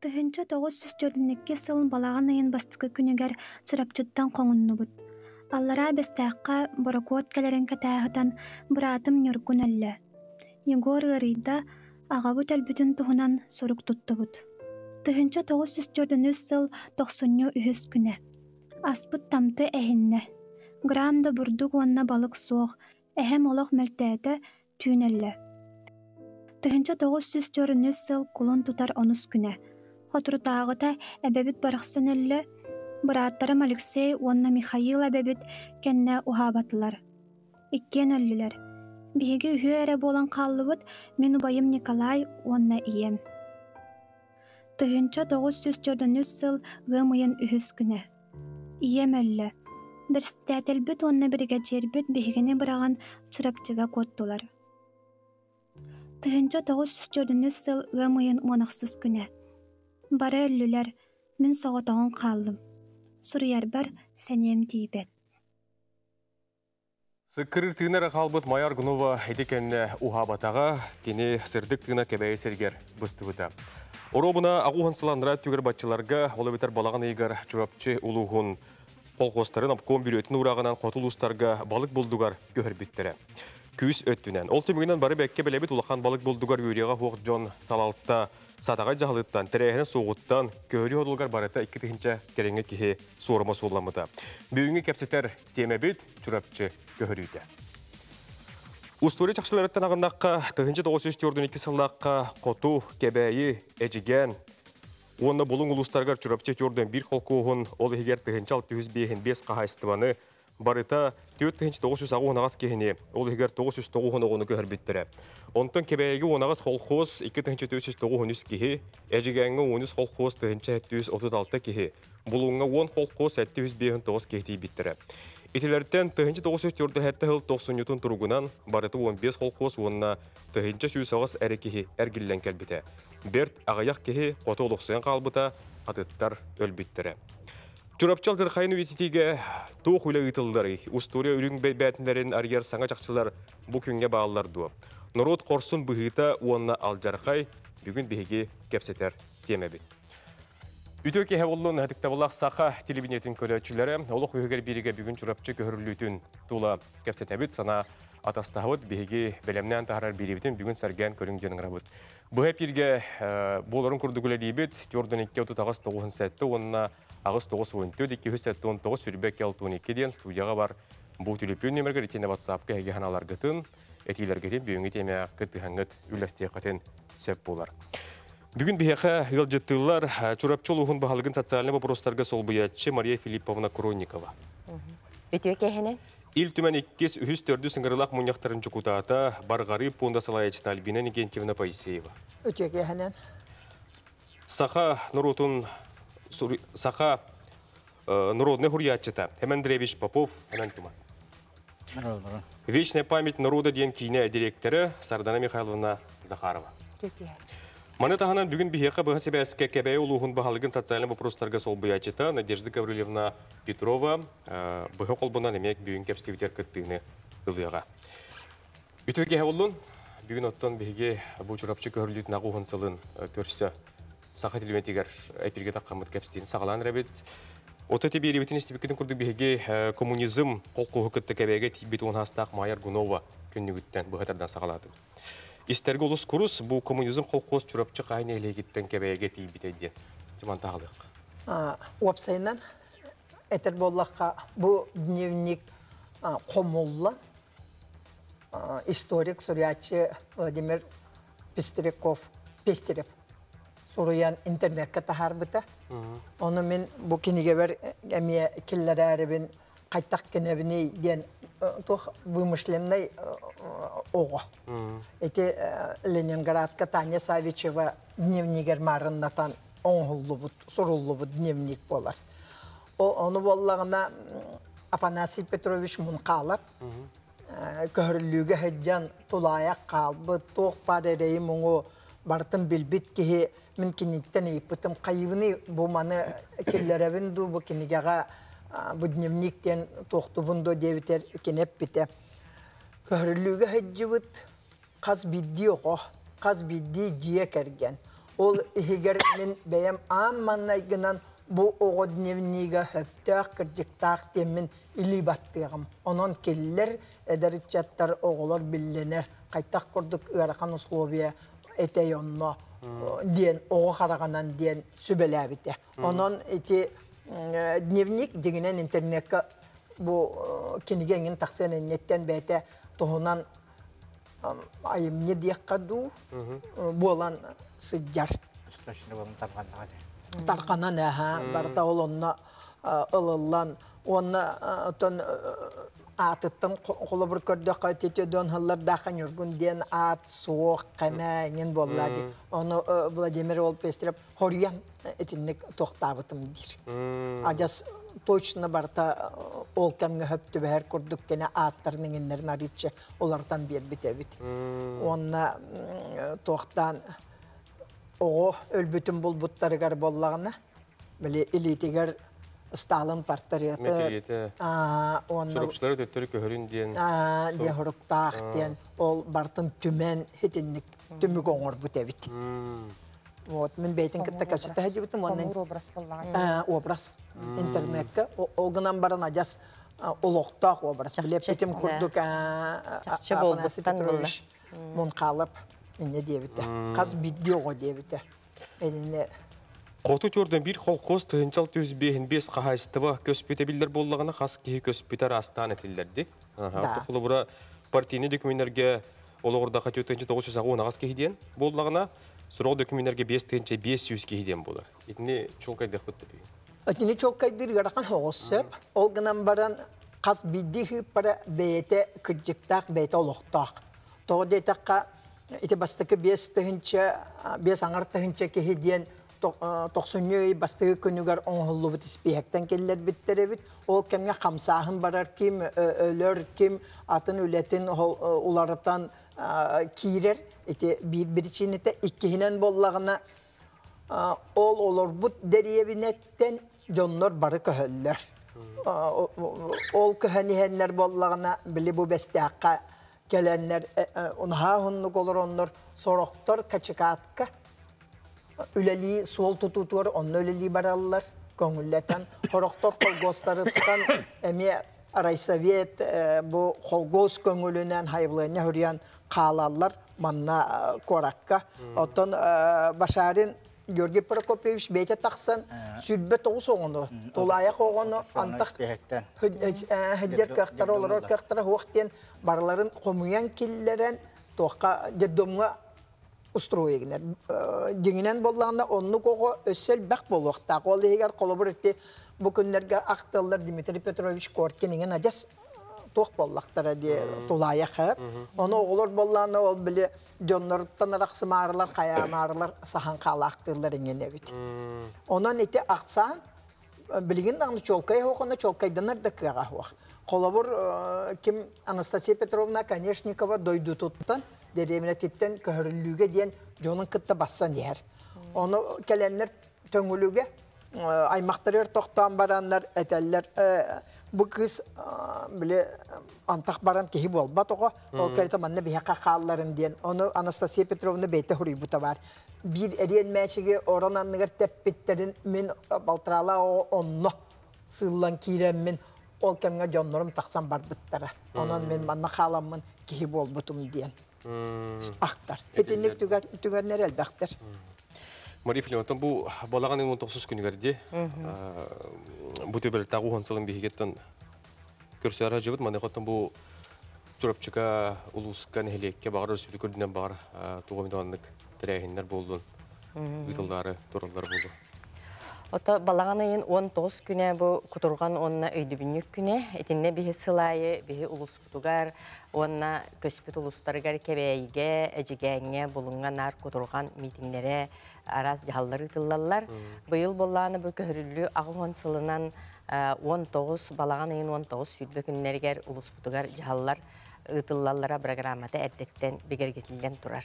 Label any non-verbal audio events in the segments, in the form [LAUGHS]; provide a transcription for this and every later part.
Тыһынча тоҕус сүстөрүннекке сылын балаҕан айын бастыкы күнүгэр чырапчыттан хоҥуннубут. Аллара бэстээххэ борокуот кэлэрин быраатым ньоргун өллө. Егор ырыйда аҕабыт өлбүтүн туһунан сурук туттубут. Тыһынча тоҕус сүстөрдүнүс сыл тохсунньу үһүс күнэ. Аспыт тамты эһиннэ. Граам да бурдук уонна балык суох, эһэм олох мөлтөэтэ түүнөллө. Тыһынча тоҕус сүстөрүнүс сыл кулун тутар онус күнэ. Хотурутааҕыта эбэбит барахсан өллө, бырааттарым Алексей уонна Михаил эбэбит кэннэ уһаабатылар. Иккиэн өллүлэр. Биһиги үһү эрэ буолан хааллыбыт мен убайым Николай уонна ием. Тыһынча тоҕус сүс чордонус сыл ыам ыйын үһүс күнэ. Ием өллө. Берстээtelбит уонна бригадирбит биһигини быраган чурапчыга коттулар. Тыһынча тоҕус сүс чордонус сыл ыам ыйын уонахсыс күнэ. Бара өллүлэр, мин соҕотоҕун хааллым. Суруярбар сэнем тиибэт. Сыккырыр тыгынар қалбыт Майар Гунова әдекенне ухабатаға кені сырдық тыгына кәбәйі сергер бұстыбыта. Оробына ағухан сыландыра түгір батчыларға олы бетер балаған егер чурапчы улуғын қолқостарын апкон бүйретін урағынан қотылустарға балық болдуғар көхір. Күйіс өттінен. Ол түмігінен бары бәкке білебет улахан балық болдуғар үйреға хоқ Джон Салалтта сатаға жағылыттан, тірәйіні соғыттан, көхірі одылғар барыта 2 тігінші кереңі кеге суырма суыламыда. Бүйінгі кәпсетер темебет чурапчы көхірүйді. Устори чақшыларыттан ағындаққа, тығынчы 942 сыллаққа қоту, кәбәйі, әжіген, Онна болың ұлыстарғар чурапчы түрден бір қолқуғын ол егер тығынчы 605 қағайыстываны барыта 4-900 ағуын кехіне, ол егер 909 оғыны көхір біттірі. Онтон кебәйгі онағыз қолқуыз 2-900 кехі, әжігәңі 13 қолқуыз 2-736 кехі, бұлуңа 10 қолқуыз 709 кехті біттірі. Итилерден тыгынчы 904 хәтті хыл 90 ньютон тургунан барыты 15 холқос онна тыгынчы сүйіс ағыз әрі кехи әргіллен кәлбіті. Берт кехи қоты олықсыян қалбыта атыттар өлбіттірі. Чурапчал зырхайын үйтетіге туық үлі ұйтылдары, устурия үрің бәтіндерін арьер саңа жақсылар бұ күнге бағалар дуы. Нұрот қорсын бұғыта онна алжархай бүгін бігеге кәпсетер темебіт. Үтөке хәволлун хәтікті болақ сақа телевинетін көлөчілері, олық өйгер береге бүгін чурапчы көрірлүтін тула кәпсетәбіт сана атастағыт беге бәлемнен тағарар беребетін бүгін сәрген көріңден ғырабыт. Бұл әпірге боларын күрдігілі дейбіт, Тёрден 2-9 9 сәтті, онына ағыз 9 2 сәтті 19 сүрбек 6-12 ден студияға бар бұл телепен нөміргер етені ватсапқа әге ханалар гытын, әтейлергеден бүйіңі теме күтті хаңыт үләсте қатын сөп болар. Бүгін бияқа ғылжыттылар чурапчол ұғын бағалығын социальный вопростарға сол Мария Филипповна кәхіне? Ил түмән иккес үхіс төрді сыңғырылақ мұняқтарын жүкутата барғары пунда салаячы Альбина Никентьевна Паисеева. Саха Нұрутын Саха Народный хурьятчыта Хемен Древич Попов Хемен Тума. Вечная память народа ден кейіне директоры Сардана Михайловна Захарова. Маны тағанан бүгін бихеқа бұға себәске кәбәйі ұлығын бағалығын социальный вопростарға сол бұячыта Надежда Гаврилевна Петрова бұға қолбынан емек бүгін кәпстевітер күттігіні ұлыяға. Үтіге әволын бүгін оттан біге бұл жұрапчы көрілетін ағуғын сылын көрсі сақа телеметігер әпірге таққамыт кәпстейін сағалан рәбет. Ота тебе ребетін істебекетін күрді біге коммунизм қол қоғы күтті кәбәйге тибет он хастақ Майар Гунова күнігіттен бұғатардан сағалады. Истерге олыс курус бұл коммунизм қолқос чурапчы қайны елегеттен кәбәйге тейбітеден. Жаман тағылық. Уапсайынан әтір боллаққа бұл дневник қомулла историк, сурячы Владимир Пестереков, Пестерев суруян интернетке тахар бұта. Оны мен бұл кенеге бір әмия келлер әрібін қайтақ кенебіне ден тух вымышленный ого. Эти Ленинградка Таня Савичева дневнигер марыннатан оңғыллыбыт, суруллыбыт дневник болар. Оны боллағына Афанасий Петрович мұн қалап, көрүлүүгө хэджан тулаяк калбыт туох бар эрейи муңу бартын билбит киһи мин киниттен ыйыппытым кайыбыны бу маны киллеребин ду бу кинигега бу дневниктен туохтубун до дебитер кинеп бите. Көрүлүүгө хэджибыт каз бидди ого каз бидди жие керген ол ихигер мен бәйем ам маннайгынан бу ого дневнига хөптөк кырдыктаак темин или баттыгым. Онон келлер эдеричаттар оголор билленер кайтак курдук ыарахан условия этей онно. Диен ого хараганан диен сүбеләбите онон эти м, дневник дегенен интернетке бу кинигеңин таксен неттен бәте тоһунан айым не диякка ду болан сыджар Источник болон тарганага де. тарқанан әһә барта ол онна ылыллан онна атыттан қолы бір көрді қайтете дон хыллар дахан юргун ден ат суох кәмәңен болла ди оны Владимир ол пестереп хорьян этинник тохтабытым дир. Ажас точно барта ол кәмге хөптү бәһәр курдук кене аттарның иннер нариче олардан бер битебит. Онна м, тохтан Ого өлбүтүн булбуттарыгар боллагына биле илитигер Сталин портрет. Метриеті. Сурапчылары төттөрі көрін дейін. а де хуруктаах ден ол бартын түмен хитинник түмүк оңор бутебит. Вот мен бейтин кытта качта хажибытым оннан Самур образ боллаға. а, образ интернетке ол гынан баран ажас олоқтақ образ да. курдук Чакчы болбуттан Петрович мун калып ине дебите каз бидди ого дебите энине Қоту төрден бір қолқоз тұхынчал төз бейін бес қағайыстыва көспеті білдер боллағына қас кейі көспетер астан етілдерді. Да. Бұл бұра партийны документтерге ол орда қаты өтінші 900 он ағас кейден боллағына сұрау документтерге 5 тенче 500 кейден болар. Етіне бейін. Ол баран қас олықтақ. Тоғы дейтаққа бастықы диен тоқсыннөй бастығы күнігер оңғылы бұт іспейектен келілер біттері бит. Ол кемге қамсағын барар ким, ö- өлөр ким, атын өлетін уларытан киирер. Ити бір бірчинете иккихинен боллағына А, ол олор бут деревинеттен жоннор бары көһөллөр. Ол көһөнихеннер боллагына били бу бестеакка келеннер унха хуннук олор оннор үлели суол тутутуар онно үлели бараллар көңүллетен хороктор колгостарыттан эми райсовет бу холгос көңүлүнөн хайблыны хүрян каалаллар манна коракка отон э, башарин Георгий Прокопьевич бете тақсан сүрбе тоғыз оғыны, толаяқ оғыны антақ Истехтен. хәддер кақтар олар кақтар хуақтен барларын қомуян киллерен тоққа дедомға устроегінер. Деңінен боллағында онны коғы өссел бәк болуақта. Ол егер қолы бір етті бұл күндерге ақталар Дмитрий Петрович Корткинеген ажас тоқ боллақтара де тулая қап. Оны оғылар боллағында ол біле жоннорттан арақсымарылар, қаямарылар, сахан қалақтылар еңен әбіт. Онан эти ақсан билигин дагы чолкай хокона чолкайданар да хуак. Колобур э, ким Анастасия Петровна Конешникова дойду туттан деремине титтен көһөрүлүүгө диен жонун кытта бассан дияр. Оны келеннер төңүлүгө э, аймактар токтан бараннар этеллер э, бу кыз биле антак баран кихи болбат ого ол керте манна бияка каалларын диен оны Анастасия Петровна бейте хуруйбута бар bir eriyen meçige oranan nıgar teppitlerin min baltrala o onno sıllan kiremmin ol kemge jonnorum taksan bar bittara. Onan min manna kalamın kihi bol Aktar. Hetinlik tügenler elbektir. Мария Филимовна, бұл балаған 19 күнігерде бұл төбел тағу хансылын бейгеттен көрсері жібіт, маны қоттан бұл Чурапчыка улускан хелекке бағар республикөрдінен бағар туғамидағанлық тірәйінлер болдun. Битылдары, туралдар болды. Ота балаған айын 19 күнә бу кутурган онна өйдөбүннүк күнә, этинне биһи сылайы, биһи улус бутугар, онна көспүт улустарыгар кебейге, эжигәңе булунган нар кутурган митингнере арас жаһаллары тыллаллар. Быйыл болланы бу көһөрүлү агын сылынан 19 балаған айын 19 сүлбө күннәргәр улус бутугар жаһаллар ытыллаллара программата эрдеттен бигергетилен турар.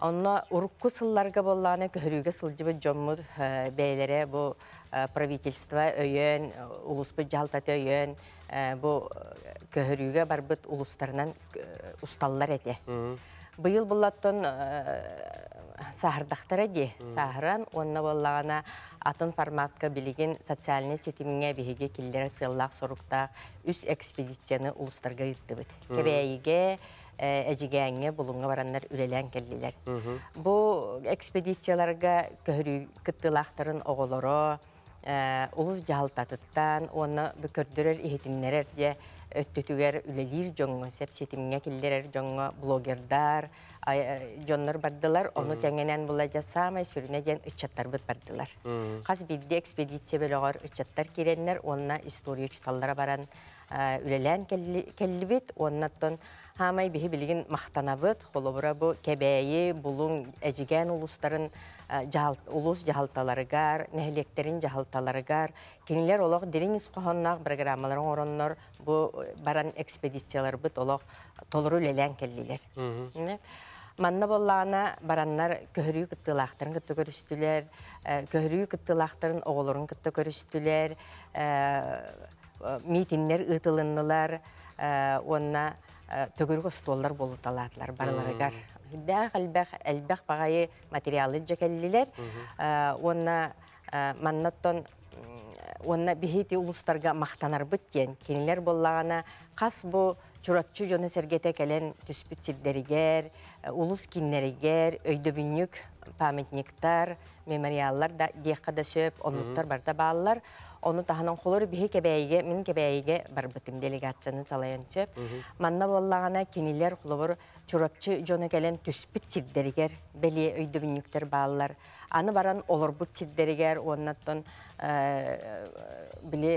Онна урукку сылларга болланы көһөрүүгө сылжыбы жоммут бәйләре бу э, правительство өйөн, улуспы жалтаты өйөн, э, бу көһөрүүгө барбыт улустарынан э, усталлар эте. Быйыл буллаттан сахардахтара ди. Сахаран онна боллагана атын форматка билигин социальный сетимиңе биһиге киллер сыллак соруктак үс экспедицияны улустарга ыттыбыт. Кебейге эжигәңе булуңа бараннар үлелән келлилер. Бу экспедицияларга көһөрү кыттылактарын оголоро, улус жалтатыттан, оны бүкөрдөрөр ихетиннерер де өттүтүгер үлелир жоңго сеп сетимге киллерер жоңго блогердар жоннор бардылар оны теңенен була жасамай сүрүнө ден ычаттар бардылар каз бидде экспедиция бөлөгөр ычаттар киреннер онна история чуталлара баран үлелен келлибит оннаттон хамай биһи билигин мактанабыт холобура бу кебейи булуң эжиген улустарын улус жахалталарыгар нехлектерин жахалталарыгар кинилер олох диринис кохоннак программаларын ороннор бу баран экспедициялар быт олох толору лелен келлилер манна боллаана бараннар көһөрүү кыттылаахтарын кытта көрүстүлер көһөрүү кыттылаахтарын оголорун кытта көрүстүлер митиннер ытылыннылар онна төгөргө столлар болуталаатлар барларыгар да әлбәх әлбәх багайы материалы жекеллилер. Онна маннаттон онна бихити улустарга мактанар быттен кинилер боллагана кас бу чурапчу жоны сергете келен түспүт сиддеригер улус киннеригер өйдөбүннүк памятниктар мемориаллар да диякка да сөп онуттар барда баалар. Оны таханан холор бихи кебәйге, мин кебәйге барбытым делегацияны салайын сөп. Манна боллағана кенилер холор чурапчы жоны келен түспіт сирдерігер, бәлі өйді бүнніктер балылар. Аны баран олорбут сирдерігер, оннаттан біле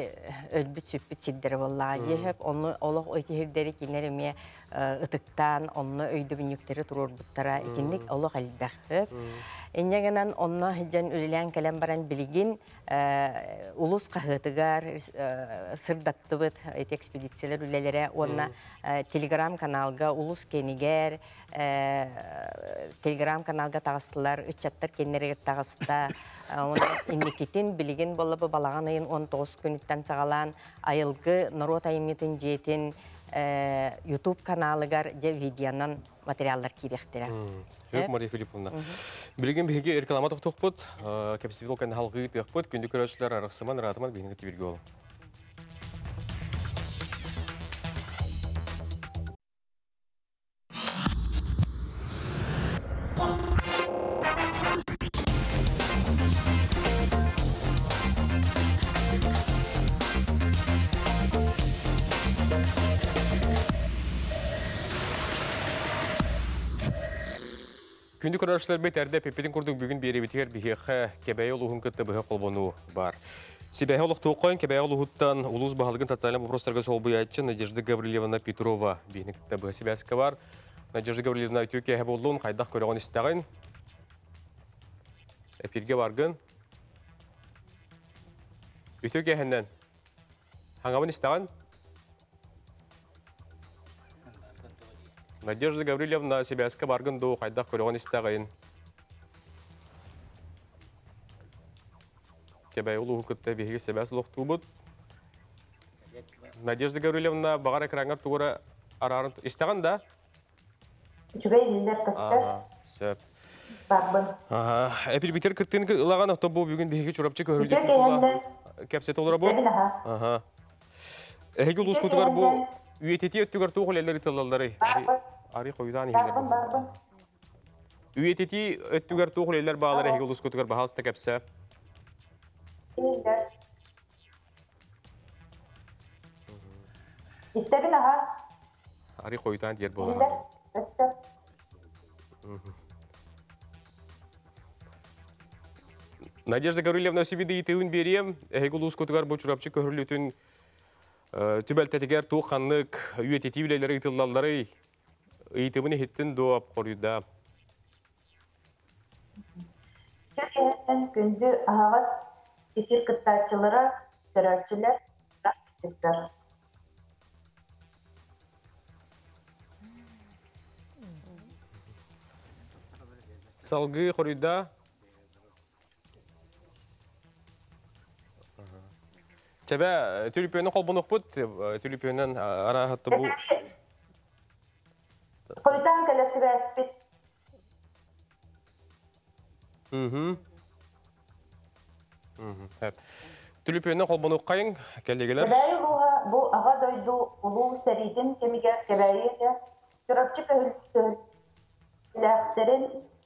өлбүт сүппүт сирдері боллаға дехеп, оны олық өйтехірдері кенереме ытыктан, оны өйді бүнніктері турурбуттара, икенник олық әлбәқ. Эннегенен онна хиджен үлелән кәләм баран билигин улус кахытыгар сырдаттыбыт эти экспедициялар үлеләре онна телеграм каналга улус кенигер телеграм каналга тагыстылар үчаттар кеннерге тагыста онна инникитин билигин боллы балаган айын 19 күнүттен сагалан айылгы народ айымитин жетин YouTube каналыгар же видеонан материаллар кирехтере. Өп, Мария Филипповна. Билеген беге реклама тоқтоқпыт, күнді арақсыман, ратыман бейінгі тиберге Күнді көрәшілер бет әрді пеппетін күрдің бүгін бері бітер бігеқі кебәйі олуғын күтті бұғы қолбону бар. Себәйі олық тоқойын кебәйі олуғыттан ұлыс бағалығын социальный вопростарға сол бұятчы Надежда Гаврилевна Петрова бейіні күтті бұғы себәскі бар. Надежда Гаврилевна өтеуке әбі олуын қайдақ көріған істіғын. Эфирге барғын. Өтеуке әхіннен. Хаңабын істіғын? Надежда Гаврилевна Себяска баргын ду қайдақ көріған істағайын. Кебәй ұлы хүкітті бейгі Себяс лоқту бұд. Надежда Гаврилевна бағар экранғар туғыра арарын істаған да? Үчүгэй билдер кыстар Сөп. барбын. Әпір бітер кірттен ұлаған авто бұл бүгін бейгі чұрапчы Үчүгэй көрілетін кегенде тұла. Кәпсет олыра бұл? стебин аха. Әйгі ұлыс күтігар бұл үйететі өттігар туғыл әлері тылалары. Ари қойдан Барбын, барбын. Үйетети өттүгер туғыл елер бағалар әйгі ұлыс күтігар бағалысты. Ари қойдан дер. Надежда Гаврилевна берем. Әйгі ұлыс бұл чұрапчы көрілетін түбәлтәтігер үйетети білелері итыллалары ыйтыбыны хиттин дуап хорюда. Чеченеттен күнді ағас кетер кыттачылары терәрчілер тактиктер. Салгы хорюда Чәбә, түліпеуінің қолбын ұқпыт, түліпеуінің арағатты бұл... Хәп. Кәлегелер. Кәбәйі бұға бұл аға дойду ұлу сәрейден кәбәйі де көліктерін,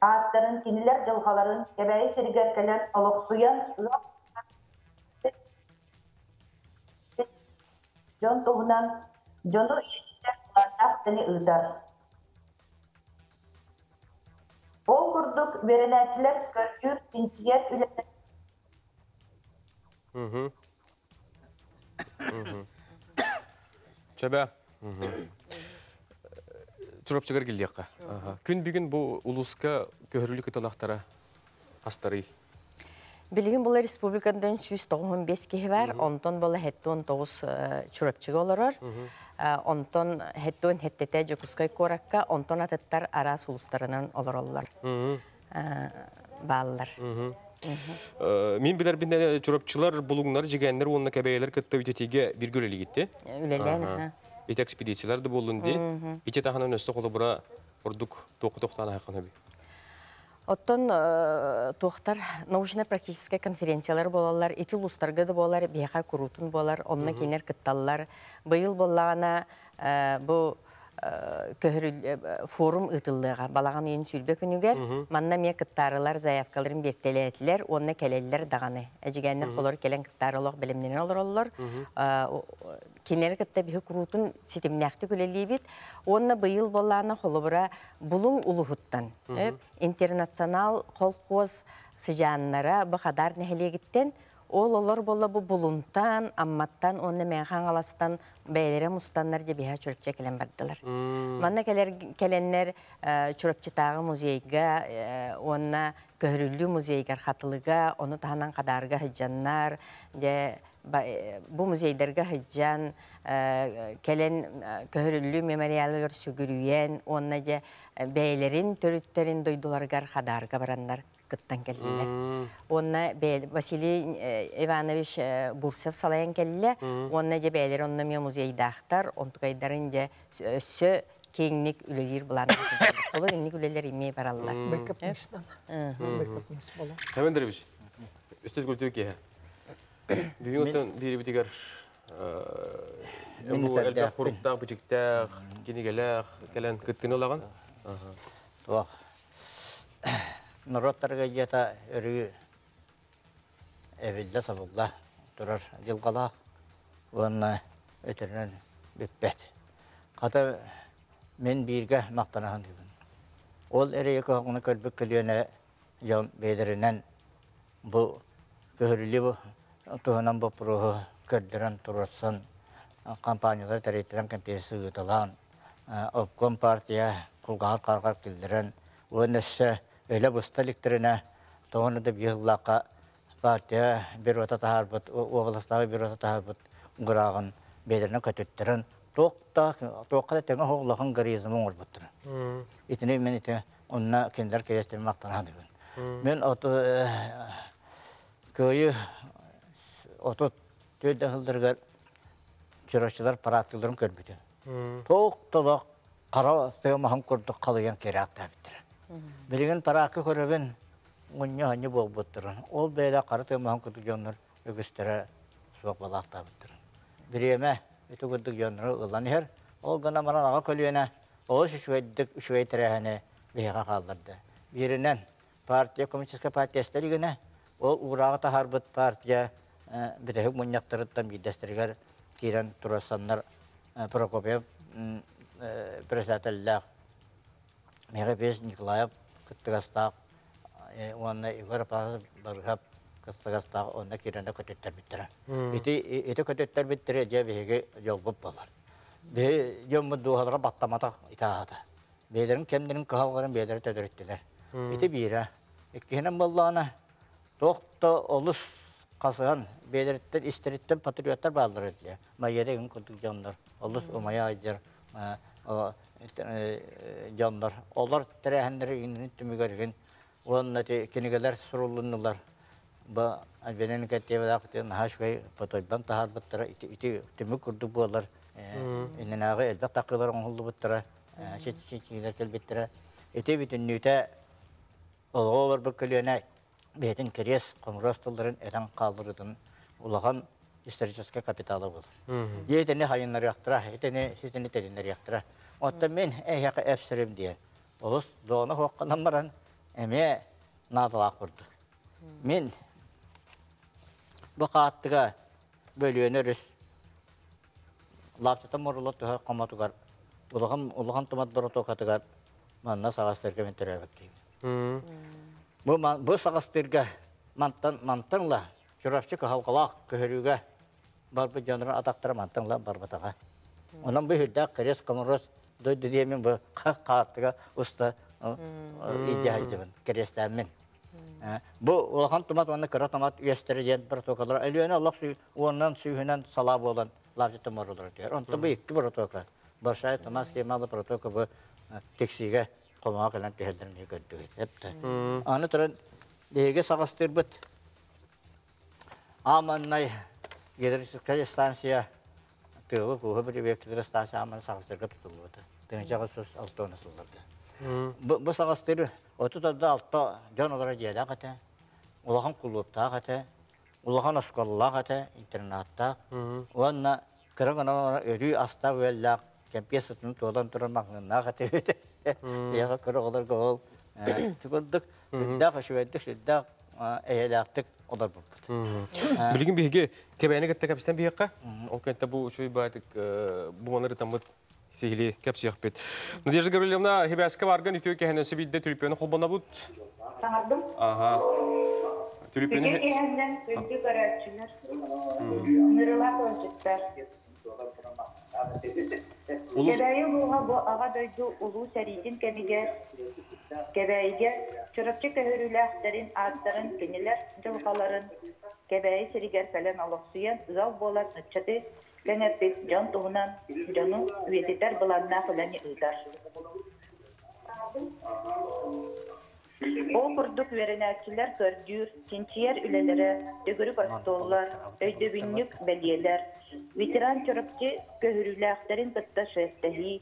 аттарын, кинилер жылғаларын сәрігер кәлер Жон туғынан жону Ол күрдік веренәтілер көргүр синтиер үләні Мгм. Мгм. Чәбә. Мгм. Чұрапчығар келдеққа. Күн бүгін бұл ұлысқа көхірлі кіталақтара астары. Билигин бұл республикадан 195 киһи бар, онтон бұл хеттон 9 чурапчыга олорор. Э, Онтон хеттон хеттете жокускай коракка, онтон атыттар арас улустарынан олороллар. Мгм. Э, Бааллар. Мгм. Э, Мен білер бінде чұрапчылар бұлыңнар жегенлер онына кәбәйелер кітті өтетеге бір көлелі кетті. Үлелен. Ит экспедициялар да болын де. Ите таханан өсті қолы бұра ұрдық тоқы тоқтаны хайқан әбі. Оттон э, туохтар научно-практический конференциялар болалар, ити улустарга да болар, бияха курутун болар, онна кинер кытталлар. Быйыл боллагана э, бу форум ытыллыга балаган ен сүрбе күнүгер манна ме кыттарылар заявкаларын бертелетилер онна келелер даганы эжигеннер холор келен кыттарылык билимнерин олороллор кинер кытта бихи курутун ситимнякты күлелибит онна быйыл боллана холобура булуң улухуттан интернационал колхоз сыжааннара бахадар нехелегиттен ол олар болла бу булунтан амматтан онна механ аластан бәйлере мустаннар же биха чурапча келен бардылар. Манна келер келеннер э, чурапчытагы музейга э, онна көһөрүллүү музейгар хатылыга оны таһанан кадарга хыджаннар же ба- э, бу музейдерге хыджан э, келен э, көһөрүллүү мемориалыгар сүгүрүйен онна же э, бәйлерин төрүттерин дойдуларгар хадарга бараннар. Кыттан келдилер онна Василий Иванович Бурсев салаян келле онна же бәйлер онна ме музейдахтар онтугайдарын же сө- кеңник үлелер булан олар инник үлелер имей бараллар Бэкап мистан. Бэкап kulturu ki. Bugün otan bir bitigar Min bu elde terdek. kurukta bıçıkta kini gelek Нороттарга жата өрү эвилде сабылла турар жылгалаах. Уонна өтөрүнөн бүппет. Ката мен бирге мактанахан дигин. Ол эре эко уна көлбүк көлүөнө жон бедеринен бу көрүлү бу туһунан бу проху көрдөрөн турсын компаниялар тарыйтыран компенсия ыыталаан обком партия өлө бусталиктерине тоҕону да биыллака партия бир ота тахарбыт областагы бир ота тахарбыт гыраагын бедерне көтөттерен тоқта тоққа теңе хоглахын гаризмын орбуттыр итини мен көйү ото төйдө хылдыргар чырашчылар параттыларын көрбүтү тоқ толок кара тыгымахан курдук калыян керак табиттир билген паракы көрөбүн уня ханьы болбуттыр ол бэйле кара тыгымахан курдук жоннор өгүстере суок балак табиттир биреме үтү курдук жоннор ылан хер ол гана маран ага көлүөнө ол шүшүйдик шүшүйтерехане бейга калдырды биринен партия коммунистическая партия стелигене ол урага тахарбыт партия битеһик муньяктырыттан бидестеригер кирен турасаннар э, Прокопьев м, председательлях Мегапес Николаев кыттыгастаак уанна Игорь Павлович Баргап кыттыгастаак онна киренде көтөттөр биттер. Ити ити көтөттөр биттер же беге жолбуп болар. Бе жомму дуhalara баттамата итаата. Бейлерин кемдерин калгарын бейлери төдөрөттүлөр. Ити бира. Эккенен боллана тохто олус касыган бейлерттен истериттен патриоттар баалар эдле. Майереген кутук жандар. Олус умая айжар. Жандар. Олар тәрәһендер инен түмүгәрген Он эти кенегелер сурулуннулар. Ба бенен кәттебе дақтен хашвай потойбан тахар баттара ити ити төмөк күрдүк болар. Инен ага элбек такылар оңулду баттара. Шет шетчилер келбеттера. Эте бүтүн нүтә олголор бөккөлөнә бетин керес комростолдарын этан калдырытын улаган исторический капиталы булыр. Етене хайыннар яктыра, етене ситене териннер яктыра. Отта мен эйяка эпсирим диен. Олус доны хокканан баран эме надалак курдук. Мен бу кааттыга бөлүөнөрүс лаптата моруло туха коматугар улаган улаган томат борото катыгар манна сагастырга мен төрөбөк Бу ман- бу сагастырга мантан мантанла чурапчы халкалак көһөрүгө бар бу жанрын атактара мантанла барбатага. Онан бу хирдә крес коморос дойду диемен бу кааттыга уста идеалҗыбын крестәмен. Бу улахан томат ванна кыра томат үестере диен бір токалар. Әлүәне Аллах сүй, оннан сүйінен сала болан лавжы томорулар дияр. Онта бу икки бір тока. Баршай томас кемалы бір тока бу тексиге қолма кылан тәһәлдерін көрдү. Хепте. Аны деге сағастыр бұт. Аманнай гидроэлектр станция куһы станция аман сағастырға тұтылды. Тыңжаға сөз алтон асылдырды. Бу сағастыр оту тадда алта жан олара жиэда ката. Улахан кулуптаа ката. Улахан осколла ката интернатта. Уанна кырыгына өрү аста уэллак кемпесатын тодан туран магнына ката. Яга кырыгылар гол. Түгүндүк сүддак ашуэддик сүддак эйелактык олар буппут. Билгин биһиге кебәне кетте капстан биһикка. Ол кентте бу чуй байтык бу манары тамыт сихили кепсиях бит. Надежда Гавриловна хебәскә барган итү кәһәнә сибидде түлпәне холбана бут. Ага. Көрәтчілер. Нырыла көрчүттер. улус Кебәйі бұға бұ аға дөйді ұлу сәридін кәміге кебәйге чұрапчы көхіріләқтерін аттарын кенелер жылғаларын кебәйі сәрігер кәлен алықсуян зал болар үтчаты кәңәппі жан туғынан жону үететер бұланна қыланы ұйдар. Ол курдук веренәчиләр көрдүр, кинчияр үлеләре, дөгөрүк астоллар, өйдөбүннүк бәлиеләр, ветеран чорапчы көһүрүләхтәрин кытта шәһтәһи,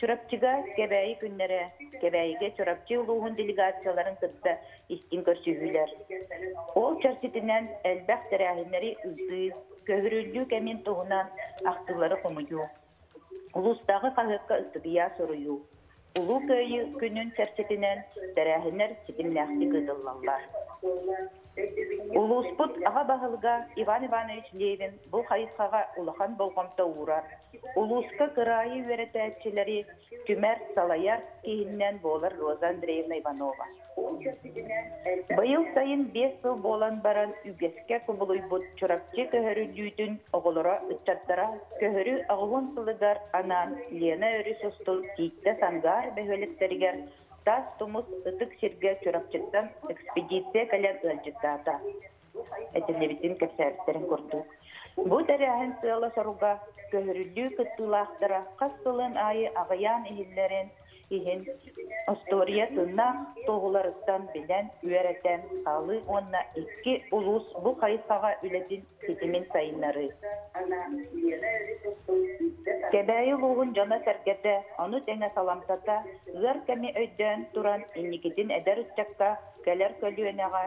чорапчыга кебәйи күннәре, кебәйиге чорапчы улугун делегацияларын кытта истин көрсүгүләр. Ол чарситинен әлбәх тәрәһиннәри үзү, көһүрүллү кәмин тугунан актылары комую. Улустагы кахыкка ыстыгыя сорую. Улу көйі күнін сәрсетінен тәрәхінер сетімләхті кыдыллалар. Улуспут аға бағылға Иван Иванович Левин бұл қайысқаға улахан болғамта урар. Улуска кырайы веретәтчілері Күмәр Салаяр кейіннен болар Роза Андреевна Иванова. Байыл сайын 5 жыл болан баран үгеске кубулуй бұд чурапчы көһөрүлүүтүн оголора ытчаттара көһөрү агуун сылыгар анан Лена өрү сустул тиитте сангар бөһөлеттеригер тас тумус ытык сирге чурапчыктан экспедиция кален ылжыттаата. Этелебитин кепсәртерин курдук. Бу тәрәһен сыйла соруга көһөрүлүү кыттылаахтара кастылын айы агаян ихиллерин иһин Остория тынна тоғыларыстан билен үәрәтән алы онна икки улус бу кайсага үлетин ситимин сайыннары. Кәбәйі луғын жана сәргәтә, аны тәңә саламтата, зар кәме өйдән туран инникитин әдәр үтчәкка, кәләр көлүенәға,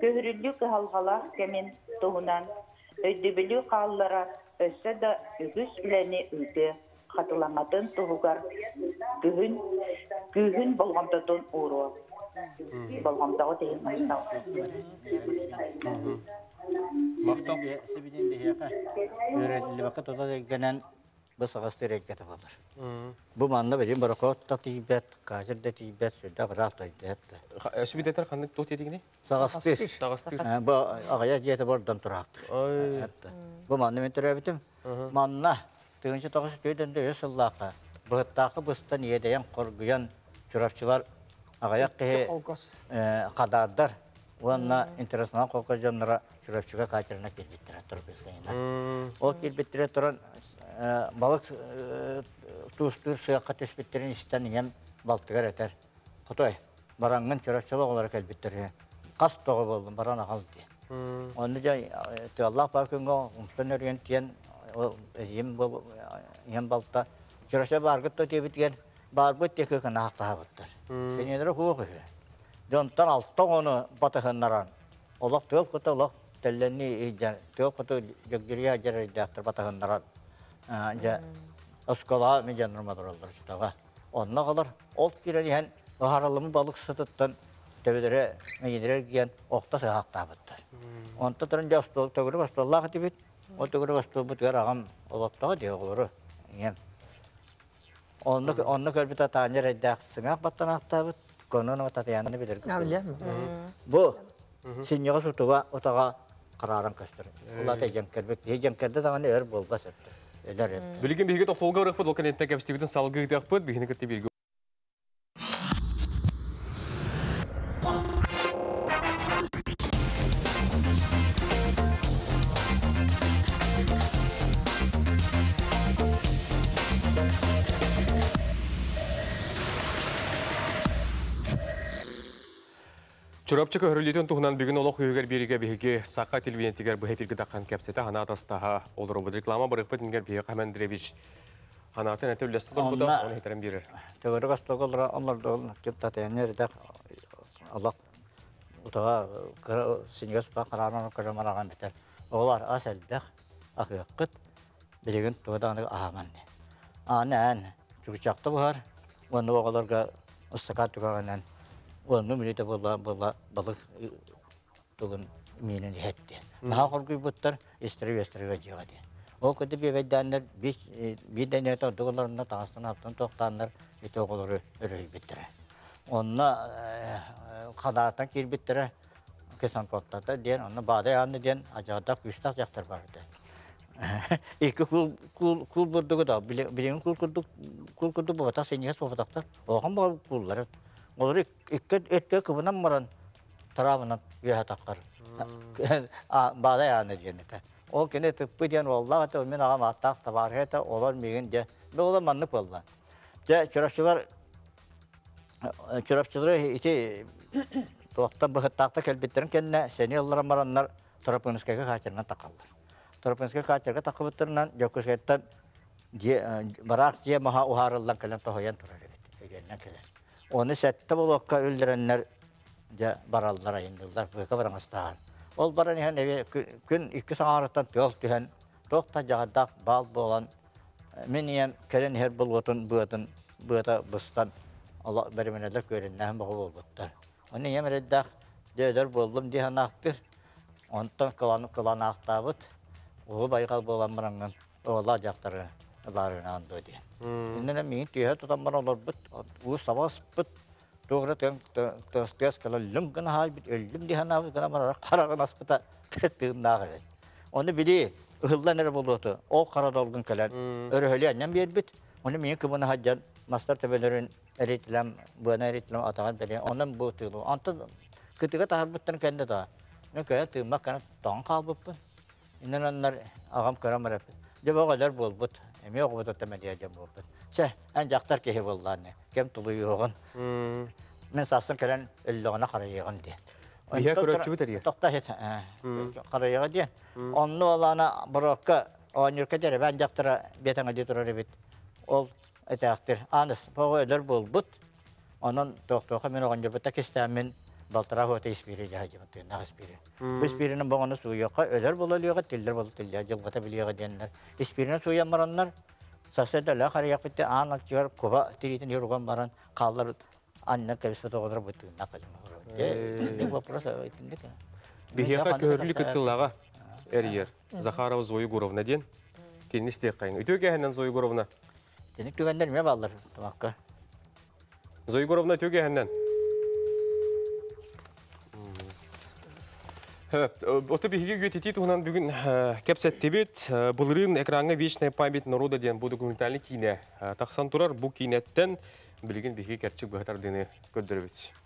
көһүрүллү кыһалғала кәмен туһунан, өйдөбүлү кааллара, өссә да үгүс үләне үді, хатыламатын туһугар, күһүн, күһүн болғамтатын уру. Болғамтағы дейін мақтау. Мактап. Сибидин бияка. Өретиле бака тота дегенен бу сагастыр эккете болар. Бу манна берим баракот та тибет, кажыр да тибет, сүдә граф та итте. Сибидетер ханны тот едигини? Сагастыр. Тагыстыр. Бу агая жете бордан. Бу манна мен төрәбитим. Манна тыгынчы тогыз төйдәндә өсөллака. Быттакы быстан едәян коргуян чурапчылар агаяк Колгос. кадардар. Уанна интересна колка жаннара чурапчыга катерна килбиттер турбискайна. Ол килбиттер туран балык туустур сыякка төспиттерин истен ем балтыгар этер. Хотой. бараңын чырачылы олар кәлбеттер қас тоғы болдым баран ағал де оны жай аллах бар күнгі умсан өрген тиен ем бол ем балта чыраша баргытта тебитген барбыт теке кана хактаабыттар сенедер хуок Донтан алттан оны батахыннаран. Олақ төл құты олақ тәлленні төл құты жөггірия жәрі дәқтір батахыннаран. Жа оскола мен жанрмадыр олар жұтаға. Онна қалар ол кирен ен ғаралымы балық сытыттан төбедері мейдері киен оқта сығақтабыттар. Онта тұрын жа ұстол төгірі ұстоллағы дебет. Ол төгірі ұстол бұтығар ағам олаттағы де олары. Онны көрбіт атанер әйдәқсіңақ баттан ақтабыт. Конон о Татьяна бидер. Бу синьяга сутуга отага караран кастыр. Ула те жемкербек, е жемкерде даган эр болбас этти. Элер эт. Билген биге токтолга рахпыт, ол кенетте кепстигидин салгы дакпыт, бигини кетти Чурапчы көрілетін тұғынан бүгін олық үйгер береге беге саққа телевизиентігер бұхе филгі даққан кәпсеті ана атастаға олар обыд реклама бұрықпыт інгер беге Қамандревич анатын әті үлесті бұл бұда оны берер. Төгірі қастығылыра олар да ол кеп татайынер сенегес ба қараран көрімараған бітер. Олар ас әлбәқ ақиққыт білеген тұғыдағаны ағаман. Аны ән жүгічақты бұғар, оны оғаларға Onu milite bolla bolla balık tugun minin hette. Naha korkuy buttar istiri istiri ve jiga de. O kötü bir vedanlar bir bir dene to dolarına taastan aptan toktanlar ite oğulları örüy bittire. Onna kadatan kir bittire. Kesan kottata diyen onna bade yanı diyen acada küştak yaktır bardı. [LAUGHS] İki kul kul kul burdu da bilen kul kurduk kul kurduk bu vatak senyes bu vatakta. Oğan bu kulları Олар икке этте кыбынан маран тарамынан үе таққар. Бада яны дегенде. Ол кене тыппы ден оллага та мен ага маттак табар хета олар меген де. Бе олар манны болла. Же чурашчылар чурашчылар ити тоқтан быхыттакта келбеттерин кенне сени олар мараннар тақалдар. Тақыбыттырынан маха ухарылдан келен. Оны сәтті болуққа өлдіренлер де айындылдар, бұйқа. Ол баран evi күн iki sağarıttan tığıl tühen, toqta жағадақ бал болан, мен ем керен her bulutun бұғытын, бұғыта бұстан, бұғы. Оны реддақ болдым ақтыр, қылан ақтабыт, ұғы байқал болан ларына андо дейін. Иннене мин түйе тутаммар олар бит, у сабас бит, Тогра тен тестес кала лым гына хай бит гына мара аспыта. Оны били ылдан эре болду. Ол кара аннан бер бит. Оны буна атаган бу. Анты биттен кенде да. Кана калбыппын. Иннен аннар агам карамарап. Болбут. Эме огут өтөмө диэжем болбут. Се, эн жактар кеһи болланы. Кем огон. Мен сасын. Бия бит эрия. Токта хет. Карайыгы ди. Онну олана брокка онюрка дере бен жактара бетеңе ди турар бит. Ол этактыр. Аныс бого өлөр болбут. Онон токтока мен огон кестәмен балтара хота испири жаһа мыты нагыс бири. Бу испиринин богону суйока өлөр бололуга тиллер бол тиллер жылгата билига деннер. Испиринин суя мараннар саседа ла харыяк битте анак жар коба тиритин юрган баран каллар анна вопрос айтындык. Бихияка көрүлү кыттылага эрьер. Захарова Гуровна ден. Гуровна. Түгендер ме балдар Гуровна төге ханан. Оты биһиги гүтити туһунан бүгүн кепсеттебит булырын экранга вечная память народа ден бу документальный кине тахсан турар билген биһиги керчик быһатар дени көрдөрөбүт. Сот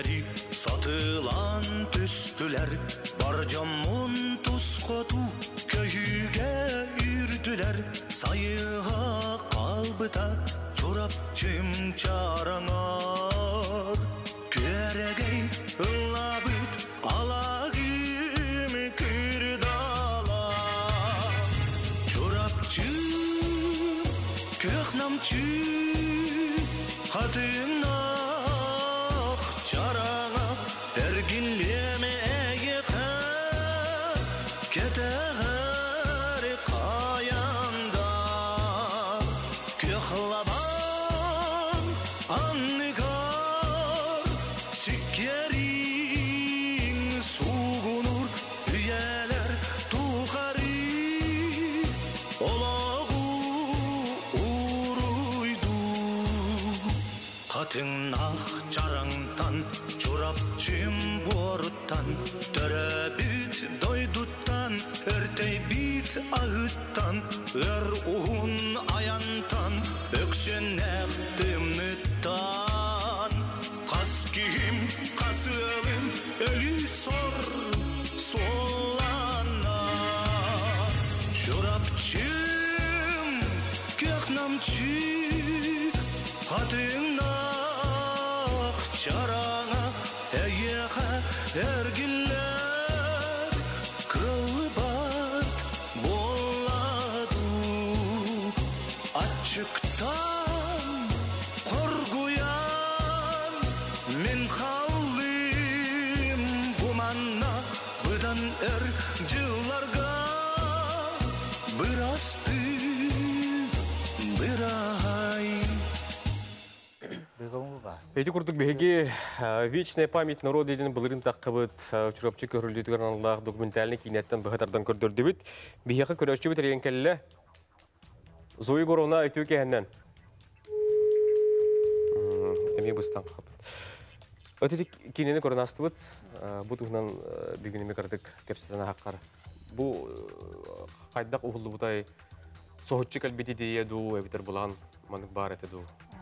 от сәри сатылан түстілер бар бит агыттан өр уун Эти курдук беги вечная память народа еден былырын таққыбыт чурапчы көрүлдүгөр аналлах документальный кинеттен быхатардан көрдөрдүбүт. Бияқы көрөчү бит эрген келле. Зои горона өтүү кehenden. Эми быстан капыт. Өтедик кинени көрөнастыбыт. Бу тугунан бүгүнүмө кырдык кепсетен хаккар. Бу кайдак ухуллубутай соһутчу калбити диеду эбитер булан манык бар этеду.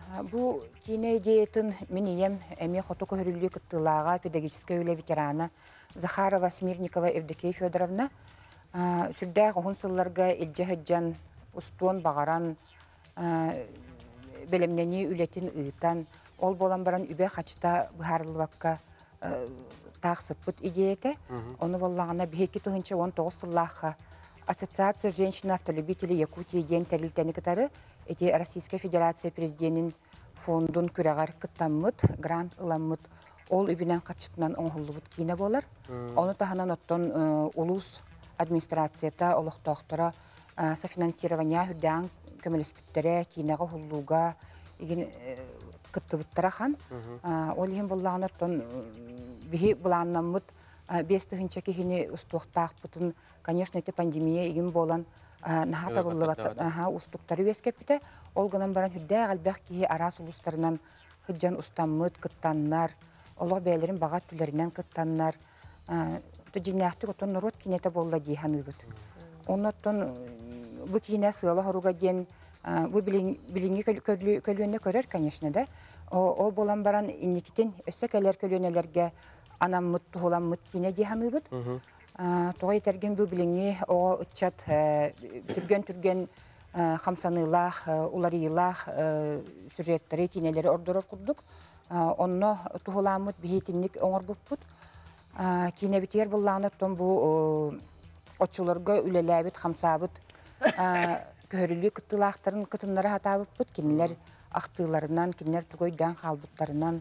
Бу кине диетин мен ием эми хото көрүлү кыттылаага педагогическая үле ветерана Захарова Смирникова Евдокия Федоровна сүрдә хун сылларга илҗе хәҗҗан устуон багаран белемнени үлетин ыытан. Ол болан баран үбе хачта быхарлыбакка тахсыппыт идеяте оны боллагана бихеки тыгынча 19 сыллаха Ассоциация женщин автолюбителей Якутии ден тәрилтәне кытары эти Российская Федерация президентин фондун күрәгәр кыттаммыт, грант ыламмыт, ол үбінен қатшытынан оңғылыбыт кейіне болар. Оны таханан оттон э, улус администрацията олықтоқтара софинансирования хүдән көмелеспіттере кейінеға хуллуга иген кыттыбыттара хан. Э, Ол ехен боллағын оттон бихи бұланнаммыт бес тыгынча кихини устуқтақ бұтын, конечно, это пандемия иген болан нахата буллыбат аха устуктары вескепите ол гынан баран хүддә галбах ки арас улустарынан хыджан устаммыт кыттаннар оло бәйлерин бага түләреннән кыттаннар. Тҗинәхти отон народ кинете болла ди ханыбыт оннотон бу кине сыла хоруга ден бу билинги көлүөнө көрөр конечно да. О болан баран инникитин өссө келер көлүөнөлөргө анаммыт туламмыт кине ди ханыбыт Тоғай терген бұл біліңі оға ұтчат түрген-түрген қамсанылақ, уларыйлақ сюжеттері, кинелері ордырыр күрдік. Онны тұғыламыд бейетінлік оңыр бұппыд. Кине бітер бұллағына тон бұл отчыларға үлеләбіт, қамсабыт, көрілі кыттылақтарын кытынлары хатабыппыд. Кинелер ақтыларынан, кинелер түгойдан қалбыттарынан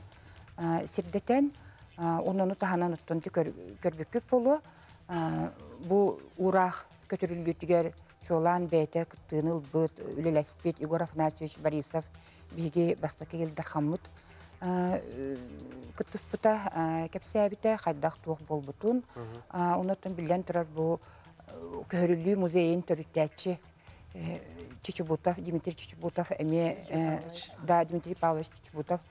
сирдетен. Онуну таханан оттонты көрбүккүп болу. Бу урах көтөрүлүтүгер чолан бәйте кыттыыныл быт үлелеспет Егор Афанасьевич Борисов биги бастакы келді хаммыт. Кыттыспыта кепсәбите хайдах туох болбутун. Онотон билен турар бу көрүлүү музейин төрүттәчи Чичубутов, Дмитрий Чичубутов, эме, да, Дмитрий Павлович Чичубутов,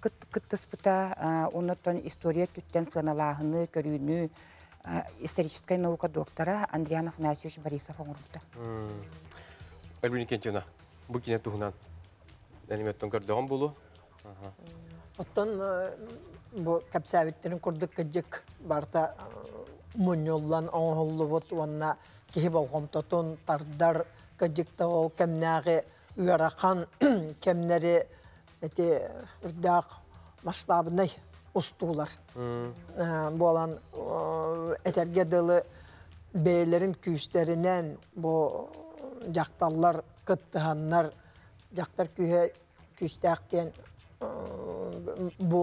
кыттыспыта онотон история түттен сыналаһыны көрүүнү историческая наука доктора Андриан Афанасьевич Борисов оңорбута. Альбина Кентьевна, бу кине туһунан. Эниметтен көрдөгөн болу. Оттон э, бу капсабиттерин курдук кыжык барта муньоллан оңоллубут уонна киһи болгомтотун тардар кыжыкта ол кемнääги ыарахан [CLEARS THROAT] кемнери эти үрдәк масштабынай устуулар болан этерге дылы бээлерин күүстеринен бу жакталлар кыттыханнар жактар күйе күүстээктен бу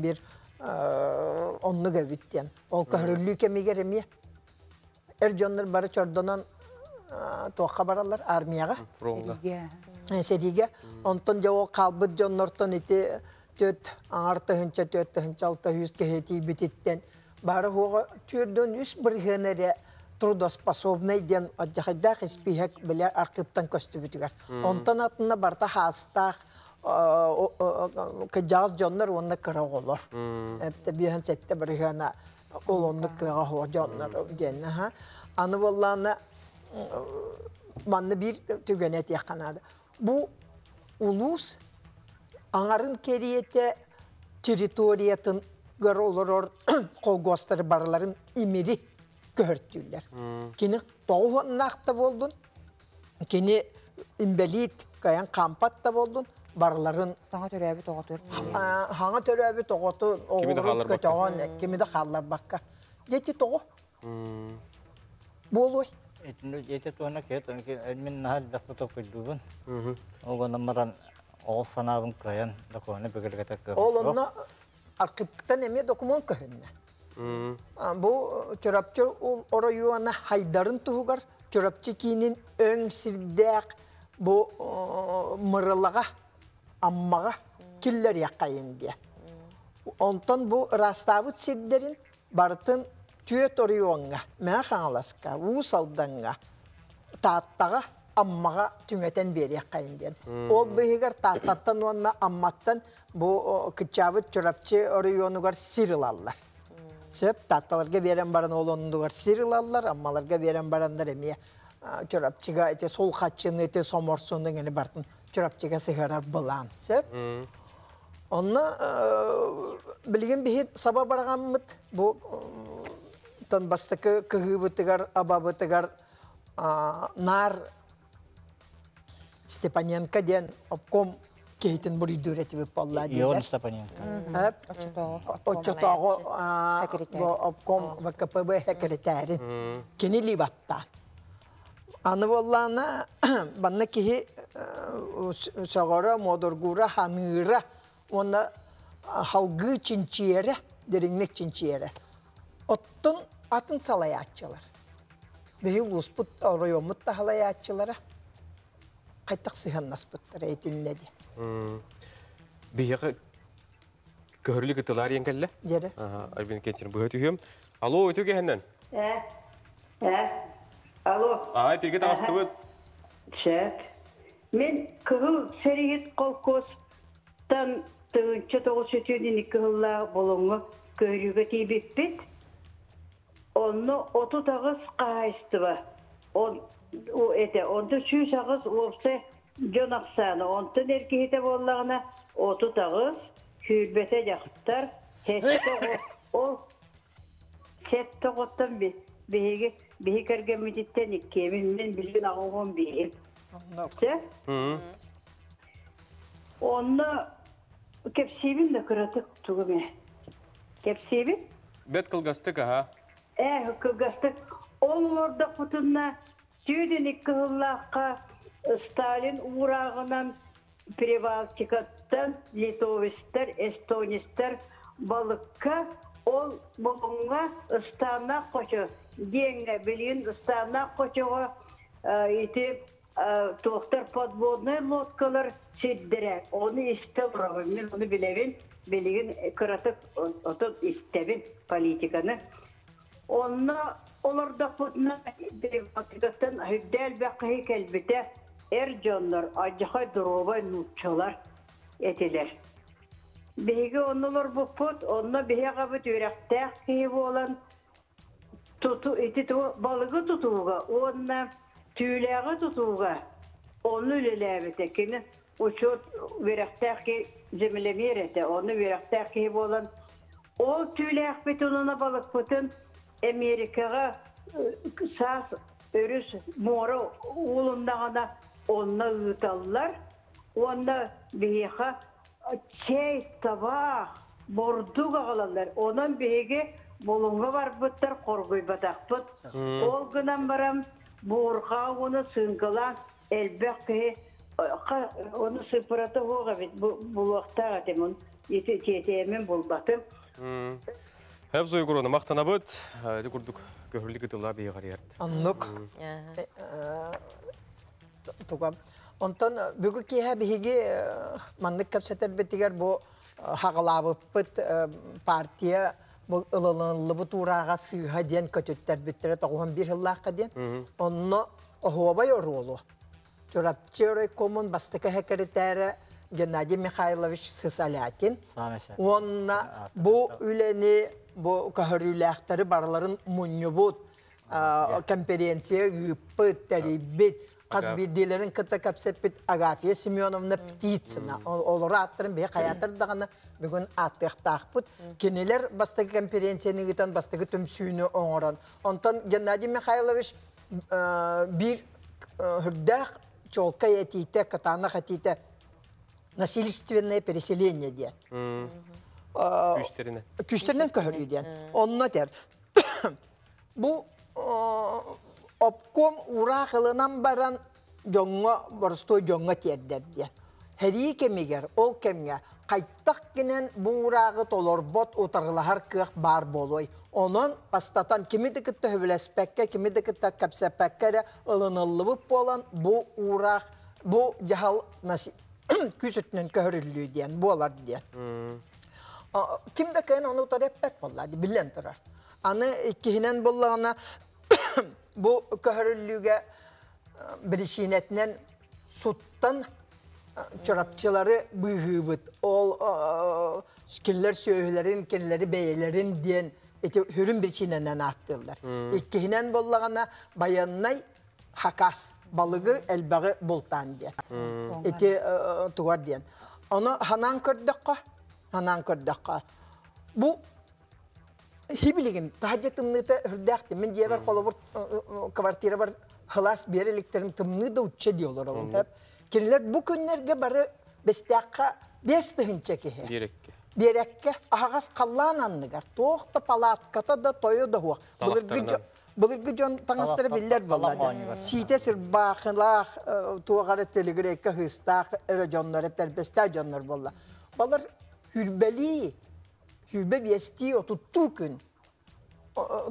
бир э, онну кебиттен ол кемигер эмие эр дьоннор бары чордонон туакка баралар. Сириге. Седиге, онтон жоо қалбыт жоннортон төт аңарты хынча төтті хынча алты жүз бититтен. Бары хуға түрдөн үс бір хенере трудоспособный ден отжахайдақ испихек біле арқыптан көсті бүтігер. Онтон атына барта хастақ кыжағыз жоннор онна кыра олар. Әпті бүйін сәтті бір хена ол онны кыға хуға жоннор ден. аха. Аны болланы манны бир түгөнет яканады. Бу улус аңарын кериете территориятын гөр олорор колгостары [COUGHS] барларын имери көрттүлөр. Кини тоғыннақта болдун, кини инвалид каян кампатта болдун, барларын Саңа төрәбі тоғатыр. а, хаңа халлар оғырын көтөгөн кимиде халлар бакка. Жети того болой. Итинде жете туана кет, мен нахал бакта токуйдубун. Ого намаран ол санабын каян докуаны бөгөлгөтө кө. Ол онна аркыптан эме документ көһүннө. А, Бу чорапчы ул ора юана хайдарын туһугар чорапчы кийинин өң сирдәк бу э, мырылага аммага киллер якайын дия. Онтон бу раставыт сирдерин бартын түйет орионга, мә хаңаласка, усалданга, тааттага аммага түңетен бери якайын ден. Ол быһыгар тааттаттан онна амматтан бу кычабыт чорапчы орионугар сирылаллар. Сөп татталарга берен баран ол онугар сирылаллар, аммаларга берен барандар эмие чорапчыга эте сол хатчыны эте соморсундың эне бартын чорапчыга сыгарар былан. Сөп Онна билген бихит саба барганмыт бу тон бастыкы кыгыбытыгар абабытыгар нар Степаненко ден обком кейтин буридүрети бип болла Ион Степаненко. Секретарь. обком ВКПБ секретарин кини либаттан. Аны боллана банна кихи сагора модоргура ханыра онна халгы чинчиере дереңнек чинчиере. Оттун атын салаячылар. Беһи улуспут районмут та халаячылара. Кайтак сыханнаспыттар эйтиннеди. Бияғы көрілі кітілар енгелі? Жере. Альбин Кентин бұғы түйем. Алло, өту кехеннен? Ә, ә, алло, Ай, бірге тағысты бұд. шәк. Мен кығыл сәрігет қолкостан тығынча тоғыз сөтеден екі ғылла болуңы көрігі тейбеппет. Оны оту тағыз қайысты ба. Эте, онды сүйс ағыз олсы жон ақсаны. Онтын әркейті боллағына оту тағыз хүрбете жақтар. Ол сетті қоттан бейге бейге кәрген медиттен иккемін мен білген ағуғын бейім. Те? Онны кепсебін де күрәтік түгіме. Бет кылгастык, аха. Э, кылгастык. Ол орда құтынна сүйден екі ғыллаққа Сталин урағынан Прибалтикаттан литовистер, эстонистер балыққа ол бұлыңға ұстана қочы. Денге білген ұстана қочыға ити тоқтар подводный лодкалар сиддіре. Оны істеп ұрағын. Мен оны білевін, білген күратып отын істебін политиканы. Онна оларда путна Прибалтикаттан хүддәл бәққи кәлбіте әр жонлар ажыға дұрова нутчалар етелер. Беге olan tutu iti tu balığı tutuğa, onna tüyləği tutuğa. Onu lələbətə kini учет верехтәки землемер эте, оны болан. Ол тюлях бетонына балык бүтін Америкаға сас өріс моры улындағана онна үталлар. Онна бейеха чай табақ бордуг агалалар. Онан беге болунга бар бұттар қоргой батақпыт. Ол гынан барам буырға оны сыңгыла әлбәк ке оны сыпырата хоға бит бұл уақта атемін етемен болбатым. Хәп зой куруна мақтанабыт, әді күрдік көхірлігі тыла бейғар ерді. Аннук. Тугам. Онтон бүгү киһә биһиги маннык кәпсәтер битигер бу хагалабыппыт партия бу ылылынлы бу турага тогон бир хыллакка. Онно охобай бастыка хекеретәре Геннадий Михайлович Сысалятин. Онна бу үлени бу кахырүләхтәре барларын муньюбут конференция гыппыт тәрибит Қаз бірдейлерін кыта капсеппит Агафия Семеновна Птицына. Олары аттырын бе қаятыр дағаны бүгін аттықтақпыт. Кенелер бастығы конференцияны гитан бастығы түмсүйіні оңыран. Онтан Геннадий Михайлович бір хүрдәқ чолка етейте, катана қатейте насильственное переселение де. Күштеріне. Күштерінен көрі ден. Онына тер. Бұл обком ура кылынан баран жоңго борстой жоңго тердер ден. Хери кемигер, ол кемге, кайттак кенен буурагы толорбот утарылахар кыах бар болой. Онон пастатан кимиди кытта хөбілеспекке, кимиди кытта кәпсәпәккере ылынылыбып болан бу урак, бу жахал наси күсүтүнөн көрүлүү диен, болар диен. Кимде кен onu тареппек боллады, билен турар. Аны иккихинен боллағына бу көһөрүллүгө билишинетинен суттан чорапчылары быһыбыт. Ол киллер сөйләрин, киллери бәйләрин диен эти хүрүн билишиненен аттылар. Иккихинен боллагана баяннай хакас балыгы элбәгы бултан диен. Эти тугар диен. Аны ханан көрдөккө, ханан көрдөккө. Бу хибилигин тахажа тымныта хүрдәхти мен жебер колобур квартира бар хылас береликтерин тымны да учча диолар ол хеп кирилер бу күннерге бары бестәкка бес тыгынча кеһе Берекке. берекке агас каллан анныгар тоохта палатката да тойо да хуа Талактарынан. Былыргы жон боллады. оңы бар. Сите сир бахылах туагары телегрекке хыстах эре жоннор тербесте жоннор болла. Балар хүрбели хүрбе бести отутту күн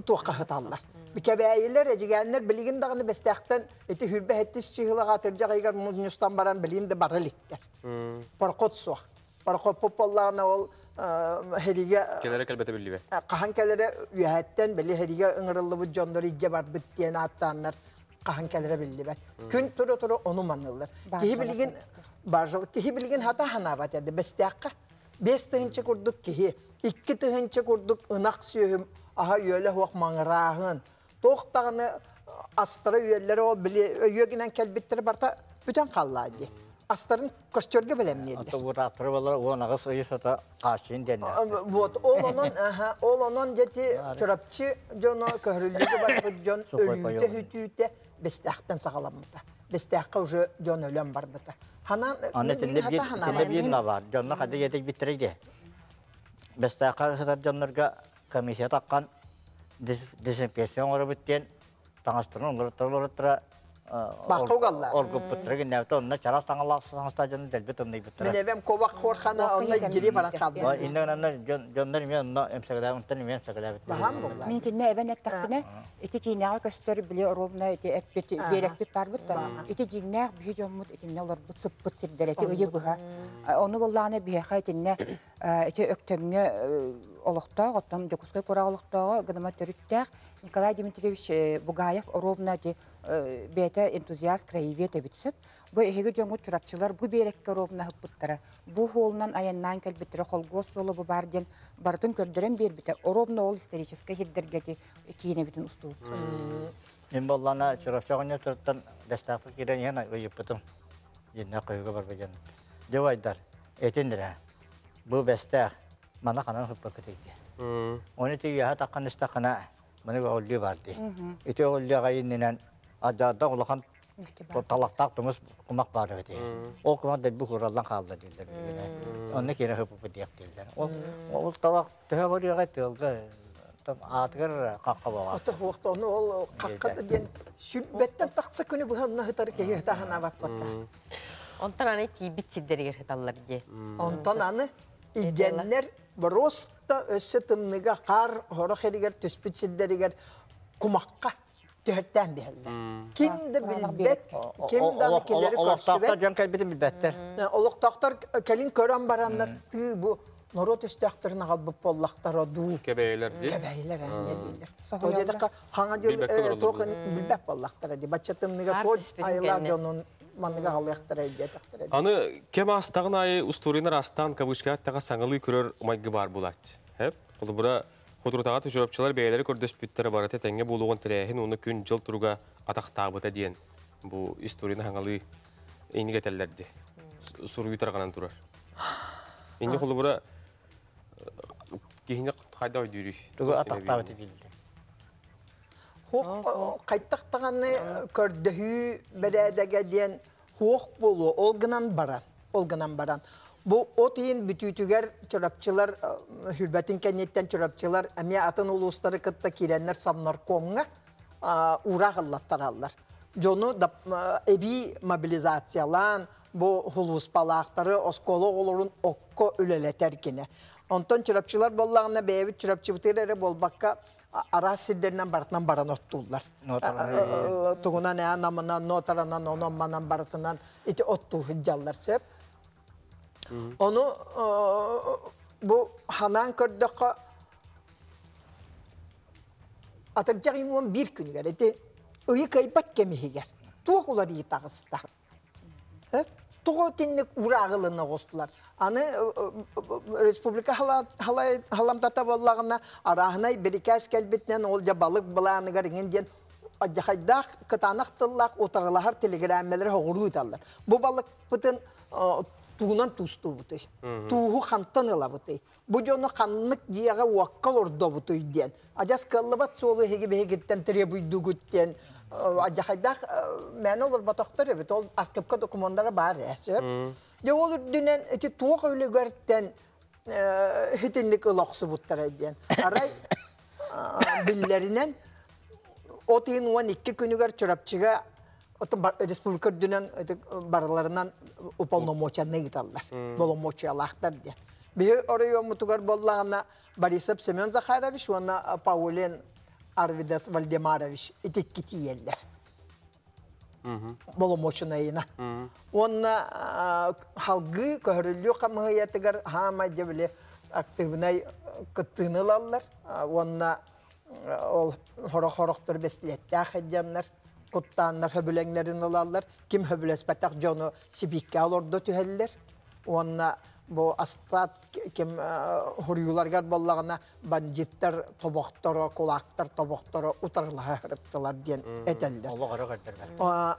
туакка хаталлар. Бикебәйлер эҗигәннәр билигин дагыны бестәхтән эти хүрбе хеттис чихылага тирҗа гайгар муньюстан баран билинде барылыктар. Паркот суах. Паркот пополларна ол хериге Келерек әлбәті білді бе. Qahan kelere üyetten belli hediye ıngırıllı bu jonları iyice var bit diyen attanlar. Qahan kelere bildi ben. Gün turu turu onu manılır. Kihi bilgin barjılık kihi bilgin hata hanavat edi. Bestekka. Tığınçı kurduk kihi. İki tığınçı kurduk ınak sühüm. Aha yöyle huak mağrahın. Toğtağını astıra üyeleri o bili üyeginen kelbitleri barta bütün kallaydı. Astarın kostörge bilemniydi. Ата буратыр болар, кашын дене. Вот, ол онон, аха, ол онон жети төрапчы жоно көрүлүгү бар жон поёл. хүтүүтэ бестахтан сагаламыта. Бестахка уже жон өлөн барбыта. Жонна хады етек битиреде. Бестака сатар жоннорга комиссия таккан дезинфекцион оры биттен таңастырын оңгыртылырытыра Бақыл қалла. Оргуп биттиреге нәвте онна чарас таңалақ саңыста жонны делбет ондай биттире. Меневем ковак хорхана онна жири бара калды. Иннен анна жондар мен эмсегелер онтан мен эмсегелер биттире. Бахам булла. Мен тинне эвен эттактыне ити киняга көстөр биле ровна ити эппет берекпет барбыт та ити жигнах бихи жоммут итинне олар ити ыйы быха оны итинне ити өктөмгө олохтоо оттон жокускай кура олохтоо гыдыма төрүттэх Николай Дмитриевич э, Бугаев ровна ити бете энтузиаст краевед эбитсеп бу эһиги жоңу чурапчылар бу берекке ровна хыппыттара бу холнан аяннан келбиттер холгос солу бу барден бартын көрдөрөн бербите ровна ол исторический хиддергети кийине битин устуу Мен боллана чурапчагыня турттан бестақты кирен яна ыйып битим. Жинна қойға бар бәген. Деп айдар, етендірі. Бұл бәстәқ, мана қанан хыппа кетейді. Оны тегі яға таққан істақына, мұны олды барды. Ите олды ғайыннен, ажарда олақан талақтақ тұмыз құмақ бары бәте. Ол құмақ да бұл құралдан қалды дейлер. Оны кері хыппа дейік дейлер. Ол талақ түхе бар яға тылғы, атығыр қаққа баға. Ото хуакта оны ол какката ден сүлбеттен тақса күні бұханна хытар кеге тахана баппатта. Онтан аны тибит сиддергер хеталлар же. Онтон аны просто өссө тымныга қар хоро херигер түспүт сиддеригер кумакка төһөттән бихеллер. Кимди билбет, келери Олақтақта көрсүбет. жан кәлбетін білбәттер. Олоқтақтар келин көрөн бараннар тыы бу норот өстөктөрүн албып боллактар оду. Кебейлер ди. Кебейлер. Соһуялар. Тоҗедакка хаңа Билбекке көрөлөр тоқын билбек боллактар ди. Бачатымныга айла кенне. Манныга халыктар ди. тактар ди. Аны кем астагын айы устуринар астан кабышка тага саңылы көрөр майгы бар булат. Хеп, ол бура Худуртага тужурапчылар бәйләре көрдөс бүттәре барат тәңге булуган тирәһин уны күн жыл туруга атактабыта диен. Бу историяны хаңалы эйниге телләрди. Суруу тарганан турар. Инде холы бура кихине кайда ойдүрү. Тугу атақтағы тегілді. Хук кайттактаганы көрдөһү берәдәгә ден хук болу ол баран. Ол баран. Бу отин бүтүтүгер чорапчылар хүрбәтин кеннеттен чорапчылар әме атын улустары кытта киреннер самнар конга ура аллар. Жону эби мобилизациялан бу хулус палактары осколо олорун окко үлелетер кине. Онтон чорапчылар боллагына бэбит чорапчыбытырере болбакка а- ара сиддеринен бартынан баран оттуулар. Нотараны, Тугунан ә намынан, нотаранан, ономманан барытынан ити оттуу хыджаллар сөп. Onu e, bu hanan kördökö atırcak imuan bir gün geredi. Öyi kaybat kemihiger. Tuğular iyi tağısta. Tuğu tinlik urağılığına kostular. Anı e, e, Respublika hala- hala- halamdata bollağına arahına bir iki eskelbetinen olca balık bulağını garingen diyen Acahayda kıtanak tıllak otarılahar telegrammeleri hoğuru itallar. Bu balık bıtın e, tuğunan tustu butuy. Tuğu kantan ıla butuy. Bu jonu kanlık jiyaga wakkal ordo butuy diyen. Ajas kıllıbat solu hegi behegitten tere buydu gütten. Acahayda men olur batoktor evet. Ol arkıpka dokumandara var ya. söp. Ya olur dünen eti tuğuk öyle görtten hitinlik ılaksı buttara diyen. Aray billerinen o tiyin ulan iki günüger çorapçıga Oto Respublika dünen barlarından uполномоченный gitarlar. Bolomочиялахтар diye. Bir Bolomоченныйына. Онна халгы көрүлү камыятыгар хама жебиле активнай кыттыналалар. Онна ол хорох-хорохтор беслеттә хаҗаннар. Куттаннар хөбүләңнәрен алалар. Ким хөбүләспәтәк жону сибиккә алорды түһәлләр. Онна бу астат ким хорюларгар боллагына бандиттар тобоқторо, кулактар тобоқторо утарлаһа хырыптылар диен этелдер. Олы қара көрдірбәр. А,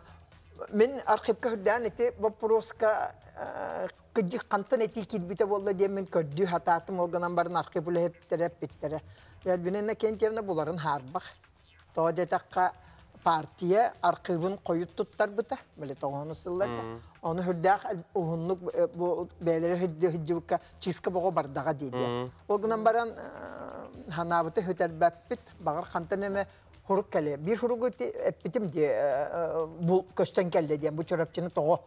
Мен архивка хүрдән эти вопроска кыджи кантан эти килбите болла диye мен көрдү хататым олганан барын архив буле хеп тереп биттере. Я бинене кентевне буларын харбак. Тоде партия архивын коюп туттар бута. Биле тогону сылларда. Оны хүрдәк ухунлук бу бәлер хидди хиджибка чиска бого бардага диде. Олганан баран ханабыты хөтер бәппит багар кантан эме Хурuk келе. Bir hurugu eppitim diye bu kösten kelle diye bu çorapçını toğu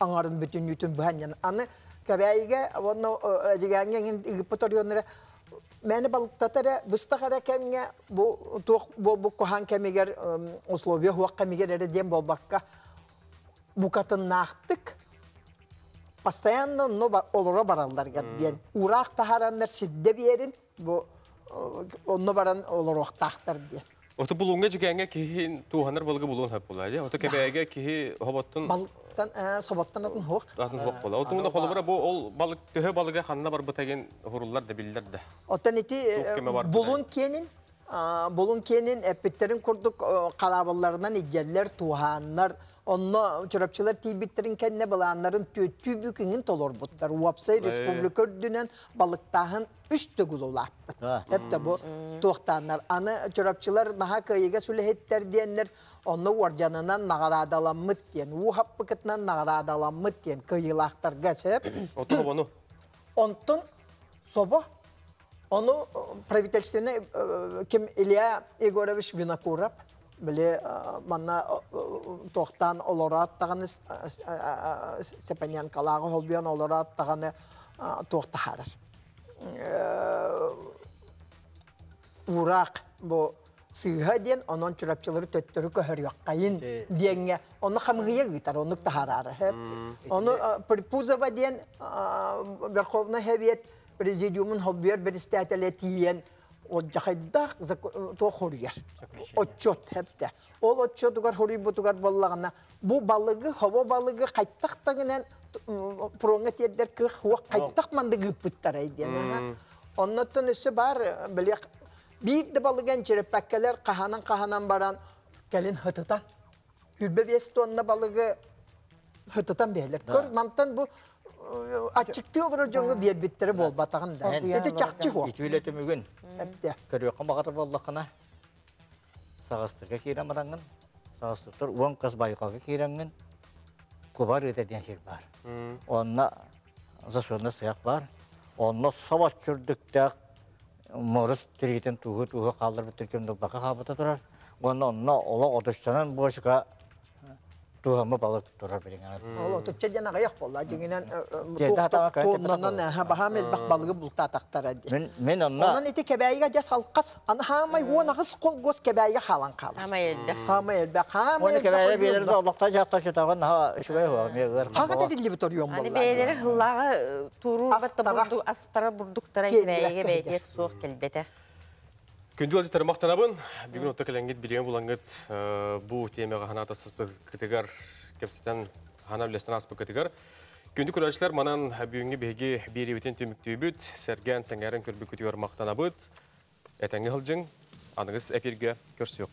anarın bütün yutun bu hanyan. Anı kabeyge onu ajigangen igipotoryonlara Bu bu kohan kemiger условия huak kemiger ere diyen bol bakka bu katın naktık Постоянно но олора баралдар. Урак taharanlar sidde bir yerin bu onu baran olorok tahtар diye. Ото булуңга жигәнгә кихин туһаныр булгы булуын хәп була. Я ото кебәгә кихи хоботтун Балыктан соботтан атын хуак. атын хуак була. Ото мында холы бу ол балык төһө балыга ханна бар бутаген хуруллар да биллер да. Оттан ити булун кенин булун кенин эпиттерин курдук карабылларынан ижеллер туһаннар Онно чурапчылар тийбиттерин кенне балааннарын бүкүңүн толор буттар. Уапсай республика төгүл улааппыт. А. Хепте бу туохтааннар. Аны чурапчылар наха кыйыга сүлехеттер диеннер. Онно уаржанынан нагарадаламмыт диен. У хаппыкытынан нагарадаламмыт диен кыйылаахтарга сеп. Оту бону. Онтон собо Ону э, правительственный ким Илья Егорович Винокуров биле э, манна тохтан олорат таганы Сепанян калагы холбион олорат таганы тохтахарар. Урак бу сыйга ден онон чурапчылары төттөрү көһөр яккайын диеңге оны хамгыя гитар оны тахарары оны припузова ден верховный совет президиумун холбиер беристәтеле тиен. О жахайдах то хорьер отчет хепте. Ол отчетугар хори бутугар боллагана бу балыгы хава балыгы кайттак тагынан пронга тердер кы хуак кайттак манды гыппыттар айден оннотон өсө бар биле бир де балыган череппеккелер каханан каханан баран келин хытытан хүрбе бес тонна балыгы хытытан бейлер көр мантан бу ачыкты олар жоңы биербиттері болбатагын да. Эти чакчы хо. Итүлете мүгін. Эпте. Көрөккөн багатыр боллакына. Сагастырга киремараңын. Сагастыртыр уон кыз байкалга киреңин. Кубар өте ден сер бар. Онна зашонна сыяк бар. Чүрдүктәк морыс тиритен тугу тугу калдыр битиркен бака хабыта турар. Онна онна ола отушчанан бошка тугамы балык турар билген. Ол отуча жана гаяк болла кайты тоннанан ха бахамел бак балыгы булта тактар ади. Мен мен онна Онан ити кебәйгә жа салкас. Аны хамай вона гыс кол гос кебәйгә халан калыр. Ама елді. Хамай элбә хамай. Оны кебәйе берерде Аллахта жақта шытаган ха шугай хуа мегер. Хага да дилли биторион Аны болла. бәйлері хыллағы туру батта бурду астара бурдуктара Келбетті кебәйге бәйдер бәйдер. Суық келбеті. Күнді олжы тармақтанабын, бүгін отты кәләңгет білген бұлаңғыт бұл темеға ханата сыспы кітігар, кептетен хана білестен аспы кітігар. Күнді көрәшілер манан бүгінгі беге бері өтен төміктей бүт, сәрген сәңәрін көрбі күтігар мақтанабыт, әтәңгі ғылжың, аныңыз әперге көрсі.